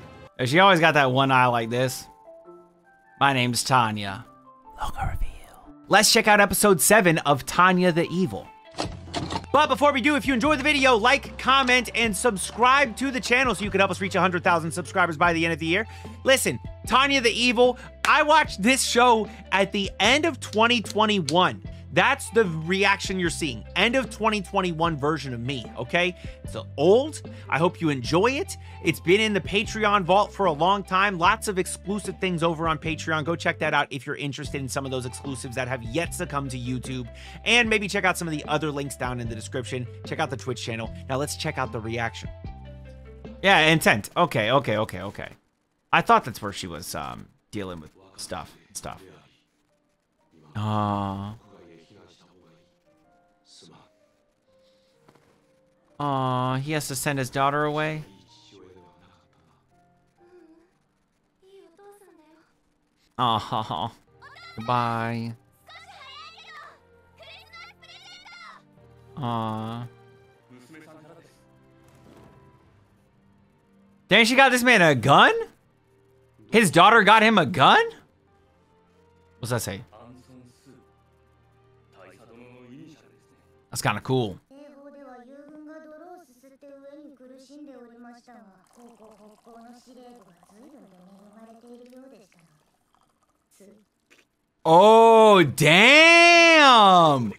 She always got that one eye like this. My name's Tanya. Logo reveal. Let's check out episode 7 of Tanya the Evil. But before we do, if you enjoyed the video, like, comment, and subscribe to the channel so you can help us reach 100,000 subscribers by the end of the year. Listen, Tanya the Evil, I watched this show at the end of 2021. That's the reaction you're seeing. End of 2021 version of me, okay? It's old. I hope you enjoy it. It's been in the Patreon vault for a long time. Lots of exclusive things over on Patreon. Go check that out if you're interested in some of those exclusives that have yet to come to YouTube. And maybe check out some of the other links down in the description. Check out the Twitch channel. Now let's check out the reaction. Yeah, Entente. Okay, okay, okay, okay. I thought that's where she was um, dealing with stuff. Stuff. Uh, Oh, he has to send his daughter away? Aw, goodbye. Aw. Dang, she got this man a gun? His daughter got him a gun? What's that say? That's kind of cool. りましたが方向北方の司令部が随分と恵まれているようでしたつい Oh, damn!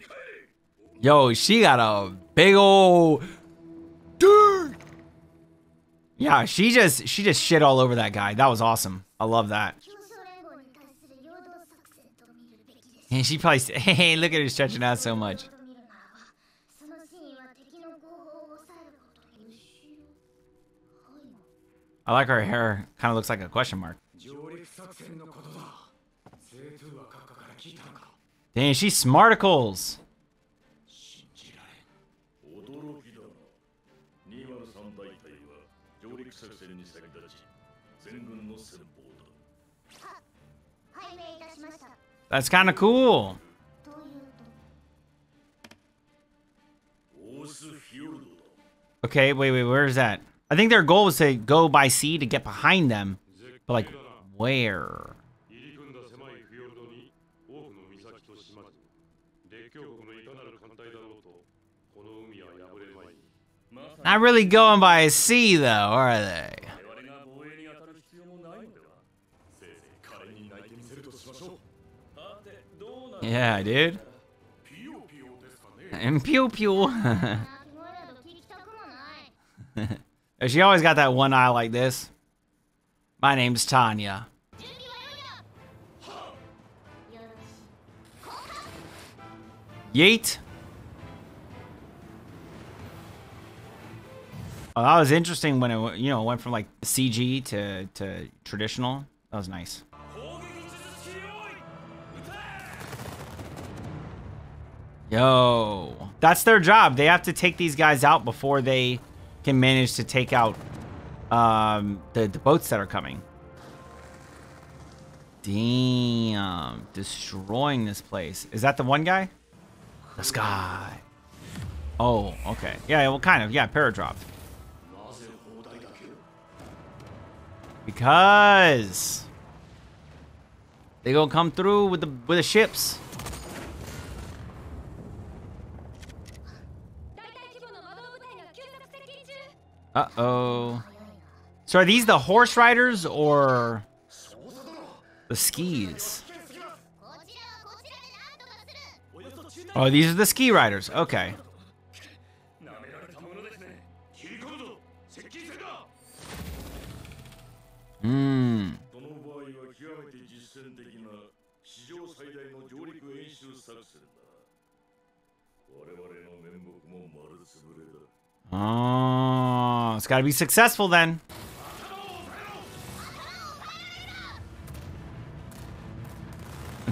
Yo, she got a big old dude. Yeah, she just she just shit all over that guy. That was awesome. I love that. 競争連合に対する陽動作戦と見るべきです And she probably said, "Hey, look at her stretching out so much." I like her hair. Kind of looks like a question mark. Dang, she's smarticles. That's kind of cool. Okay, wait, wait, where's that? I think their goal was to go by sea to get behind them. But, like, where? Not really going by sea, though, are they? Yeah, dude. And pew pew. She always got that one eye like this. My name's Tanya. Yeet. Oh, that was interesting when it you know went from like CG to to traditional. That was nice. Yo, that's their job. They have to take these guys out before they can manage to take out um, the the boats that are coming. Damn, destroying this place. Is that the one guy? The sky. Oh, okay. Yeah, well, kind of. Yeah, paradropped. Because they gonna come through with the with the ships. Uh-oh. So are these the horse riders or the skis? Oh, these are the ski riders. Okay. Hmm. Oh, it's got to be successful then.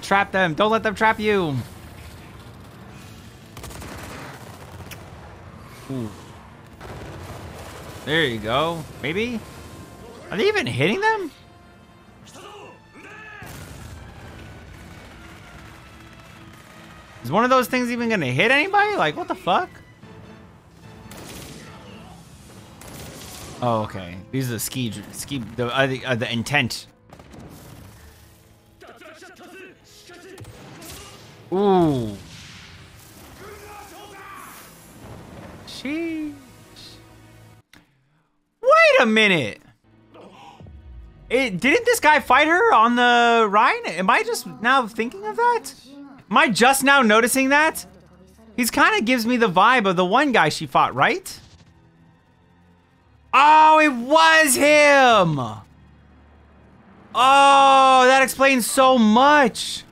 Trap them. Don't let them trap you. Ooh. There you go. Maybe? Are they even hitting them? Is one of those things even gonna hit anybody? Like, what the fuck? Oh, okay. These are the ski, ski, the uh, the, uh, the Entente. Ooh. Sheesh. Wait a minute. It, didn't this guy fight her on the Rhine? Am I just now thinking of that? Am I just now noticing that? He's kind of gives me the vibe of the one guy she fought, right? Oh, it was him! Oh, that explains so much!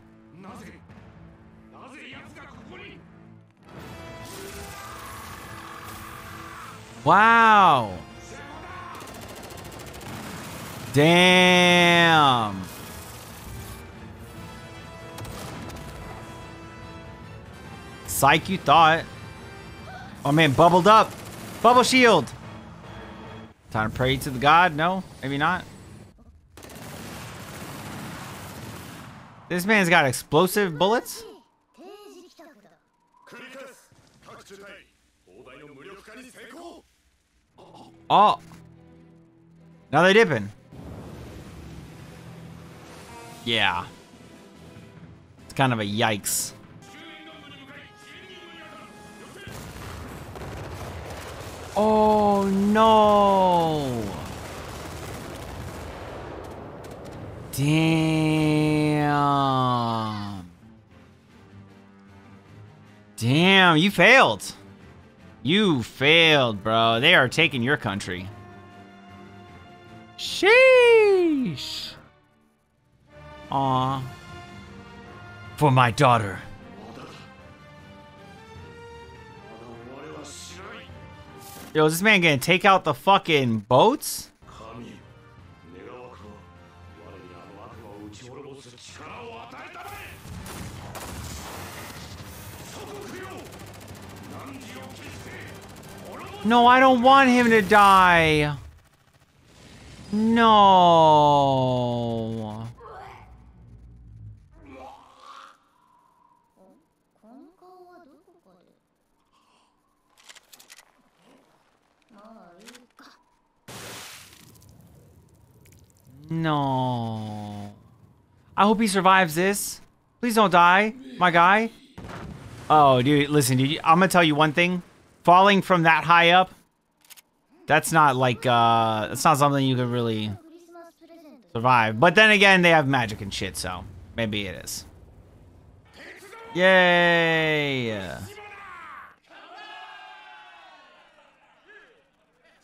Wow! Damn! Psych, you thought. Oh man, bubbled up! Bubble shield! Time to pray to the god? No? Maybe not? This man's got explosive bullets? Oh! Now they're dipping. Yeah. It's kind of a yikes. No. Damn. Damn, you failed. You failed, bro. They are taking your country. Sheesh. Aw. For my daughter. Yo, is this man gonna take out the fucking boats? No, I don't want him to die. No. No. I hope he survives this. Please don't die, my guy. Oh, dude, listen, dude, I'm gonna tell you one thing. Falling from that high up, that's not like, uh, that's not something you can really survive. But then again, they have magic and shit, so maybe it is. Yay!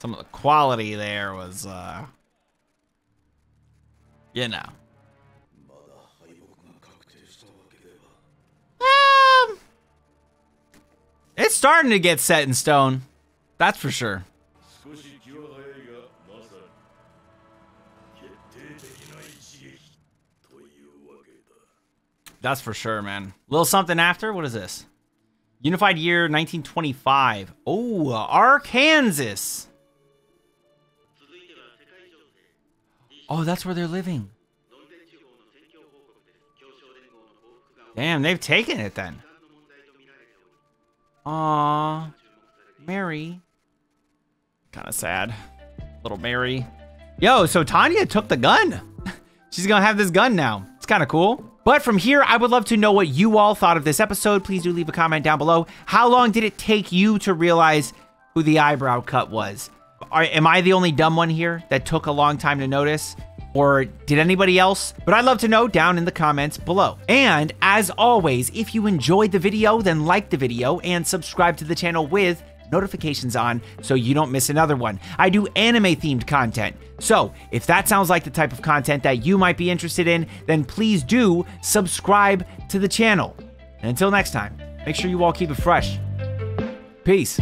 Some of the quality there was, uh... You know. Um, it's starting to get set in stone. That's for sure. That's for sure, man. Little something after? What is this? Unified year 1925. Oh, Arkansas. Oh, that's where they're living. Damn, they've taken it then. Aw, Mary. Kind of sad. Little Mary. Yo, so Tanya took the gun. She's gonna have this gun now. It's kind of cool. But from here, I would love to know what you all thought of this episode. Please do leave a comment down below. How long did it take you to realize who the eyebrow cut was? Are, am I the only dumb one here that took a long time to notice? Or did anybody else? But I'd love to know down in the comments below. And as always, if you enjoyed the video, then like the video and subscribe to the channel with notifications on so you don't miss another one. I do anime themed content. So if that sounds like the type of content that you might be interested in, then please do subscribe to the channel. And until next time, make sure you all keep it fresh. Peace.